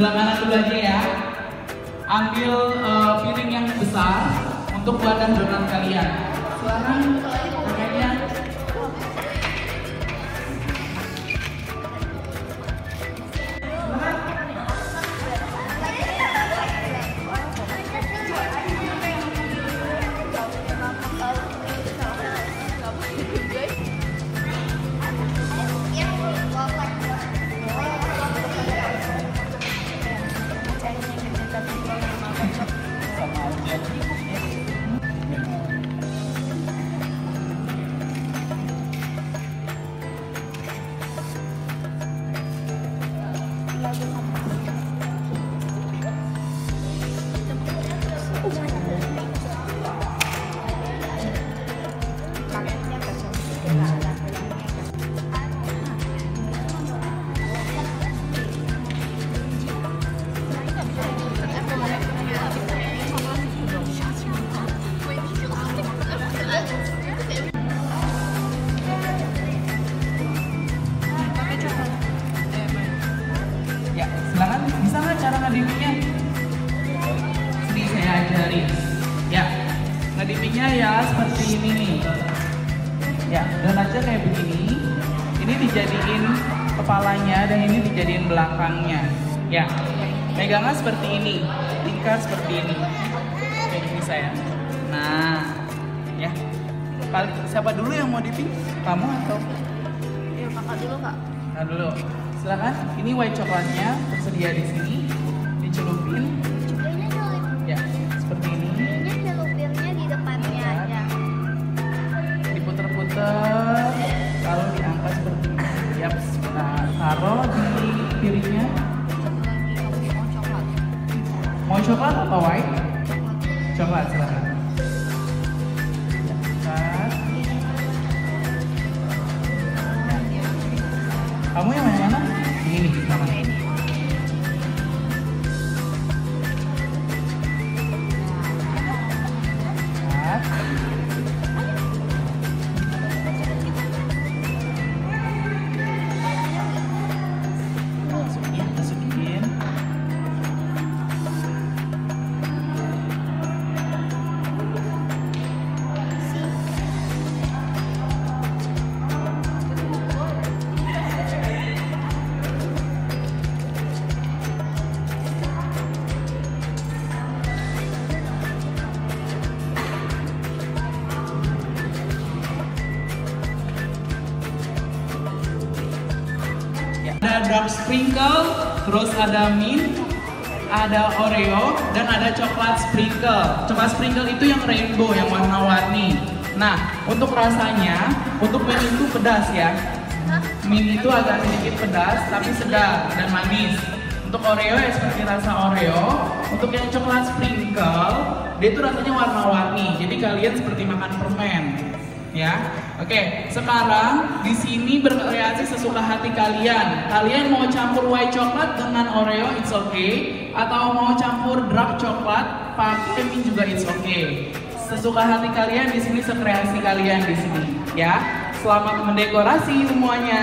sebelah kanan dulu aja ya. Ambil uh, piring yang besar untuk buatan donat kalian. Silakan ngedipinya? Sini saya ajarin. Ya, ngedipinya ya seperti ini nih. Ya, donatnya kayak begini. Ini dijadiin kepalanya dan ini dijadiin belakangnya. Ya, pegangnya seperti ini. Lingkar seperti ini. Kayak gini saya. Nah, ya. Siapa dulu yang mau diping? Kamu atau? Iya, kakak dulu kak. Nah dulu, silakan. Ini white coklatnya tersedia di sini. Dicelupin, ya seperti ini. ini nyelupinnya di depannya aja. Diputer-puter, lalu diangkat seperti ini. Yap, nah taruh di piringnya. Mau coklat. Atau white? Coklat silakan. Ya. Ya. Kamu yang mana? Ini nih, mana? Ada dark sprinkle, terus ada mint, ada oreo, dan ada coklat sprinkle. Coklat sprinkle itu yang rainbow, yang warna-warni. Nah, untuk rasanya, untuk mint itu pedas ya. Mint itu agak sedikit pedas, tapi sedap dan manis. Untuk oreo ya seperti rasa oreo. Untuk yang coklat sprinkle, dia itu rasanya warna-warni. Jadi kalian seperti makan permen ya. Oke, sekarang di sini berkreasi sesuka hati kalian. Kalian mau campur white coklat dengan Oreo, it's okay. Atau mau campur dark coklat pakai mint juga it's okay. Sesuka hati kalian di sini, sekreasi kalian di sini, ya. Selamat mendekorasi semuanya.